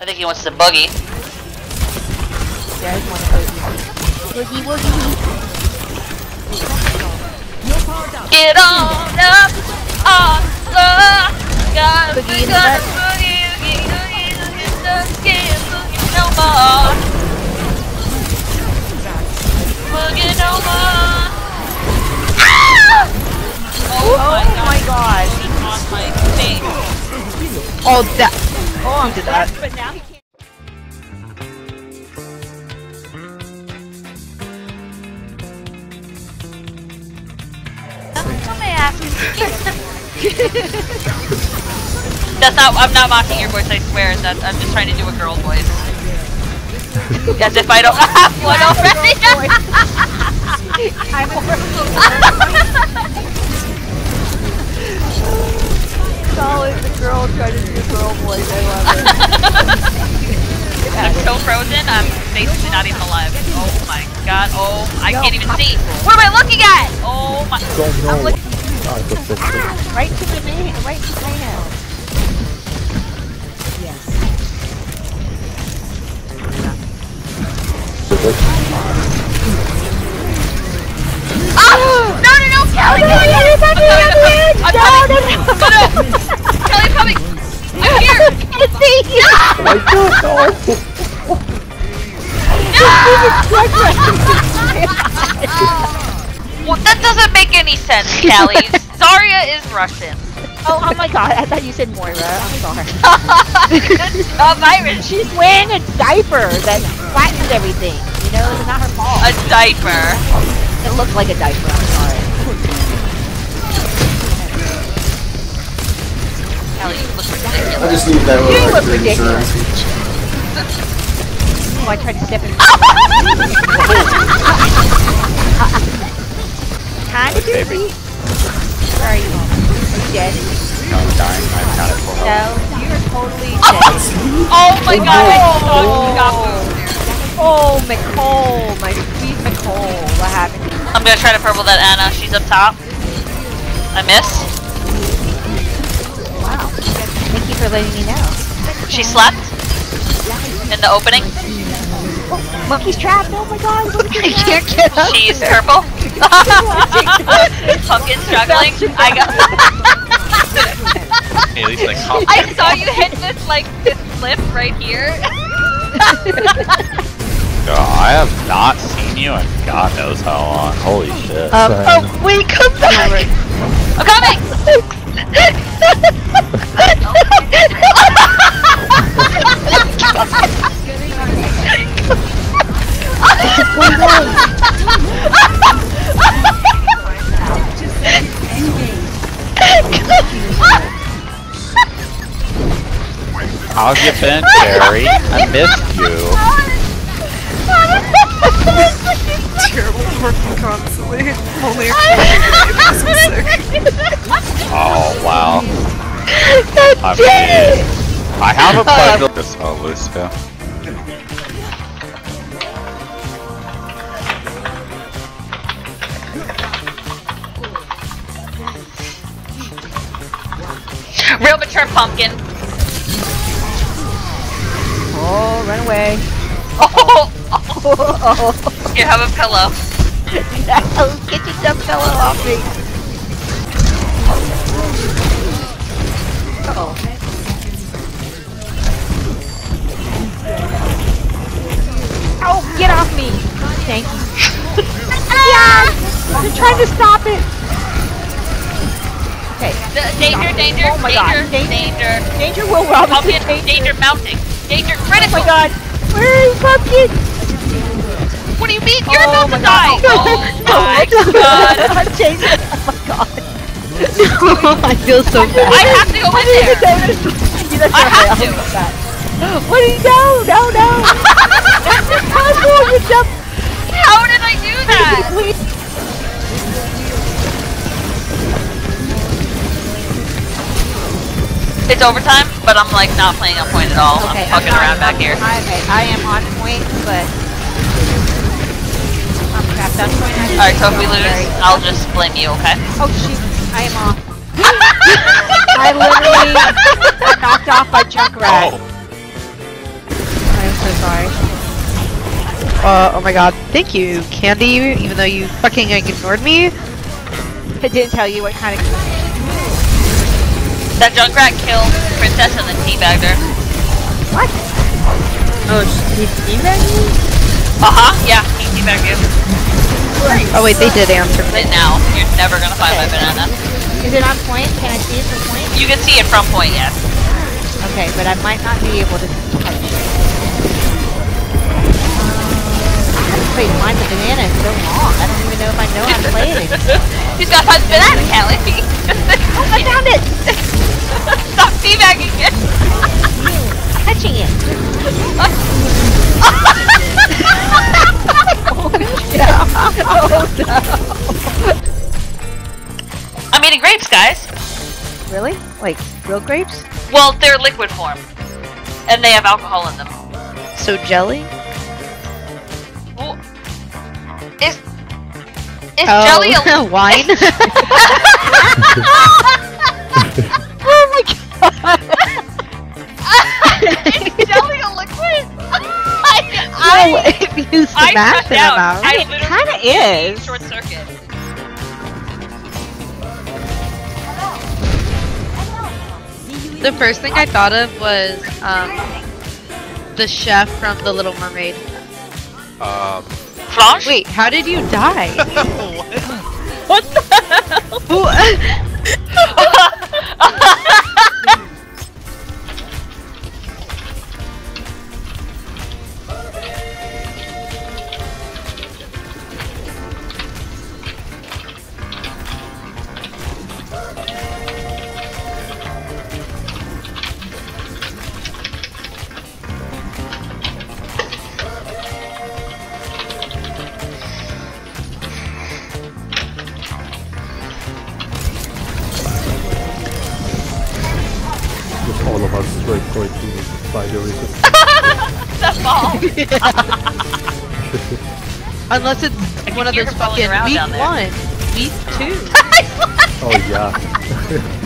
I think he wants to boogie. Yeah, he's one of those. Woogie woogie. Get on up on the God, Boogie in the gonna butt. boogie, boogie, boogie, boogie, boogie, boogie no more. Boogie no more. Ah! Oh, my Oh my god. God. On my face. Oh, that. Oh, I'm to that. But now he can't. That's not. I'm not mocking your voice. I swear. That I'm just trying to do a girl voice. As if I don't have one already. I'm It's always the girl trying to do a girl voice. I love it. I'm so frozen. I'm basically not even alive. Oh my god. Oh, I No, can't even pop- see. What am I looking at? Oh my. Don't know. I'm looking- Ah, it's a. Right to the man. Right to the man. I don't know. Well, that doesn't make any sense, Kelly. Zarya is Russian. Oh, oh my god, I thought you said Moira. I'm sorry. Good job, Irish. She's wearing a diaper that flattens everything. You know, it's not her fault. A diaper. It looked like a diaper, I'm sorry. Just need that You little look extra ridiculous. insurance. Oh, I tried to step in. kind of Baby. busy. Where are you? Are you dead? No, I'm dying. I'm not at full health. No, you're totally dead. Oh my god, I Oh. thought you got moved. Oh, McCole, my sweet McCole. What happened? I'm gonna try to purple that Ana. She's up top. I miss. Letting me know. She slept in the opening. Oh, Monkey's trapped. Oh my god. I can't get up. She's purple. Pumpkin struggling. I got. Hey, at least I caught I saw you hit this like this flip right here. No, I have not seen you in God knows how long. Holy shit. Um, oh, wait, come back. How have you been, Carrie? I missed you. terrible working constantly. Only a Oh, wow. I mean, I haven't played this. Oh, Lucia. Real mature pumpkin. Oh, run away. Oh, Oh, you have a pillow. oh, get your dumb pillow off me. Uh-oh. Oh, get off me. Thank you. Ah! yeah! They're trying to stop it. Okay. D- danger, danger, Oh my danger, God, danger. danger. Danger, Will Robinson. Danger mounting. Danger Oh critical. my god. Where is Pumpkin? What do you mean? You're oh about my to die. Oh oh god. Oh my god. I'm chasing. Oh my god. I feel so bad. I have to go in there. I have to. What do you know? No, no. That's impossible. You jump. How did I do that? It's overtime, but I'm like not playing on point at all. Okay, I'm fucking around back here. Okay, I am on point, but Alright, so if we lose. I'll just blame you, okay? Oh shit, I am off. I literally got knocked off by Junkrat. Oh. I'm so sorry. Uh, oh my god, thank you, Candy, even though you fucking ignored me. I didn't tell you what kind of that Junkrat killed Princess and then teabagged her. What? Oh, she teabagged you? Uh-huh, yeah, he teabagged you. Oh wait, they did answer But now, you're never gonna find my banana. Is it on point? Can I see it from point? You can see it from point, yes. Okay, but I might not be able to touch it. Wait, find the banana is so long. I don't even know if I know how to play it. He's got find banana, Callie. oh, I found it! Stop teabagging it. Touching it. Oh no! I'm eating grapes, guys. Really? Like, real grapes? Well, they're liquid form. And they have alcohol in them. So jelly? Well, is is oh, jelly a wine? I, I, I, if you smash it down. about. I It kinda is. Short circuit. The first thing I thought of was um, the chef from The Little Mermaid. Um, Flanche? Wait, how did you die? what the Just to find everything. that ball? Unless it's one of those her falling fucking around week one, week two. Oh yeah.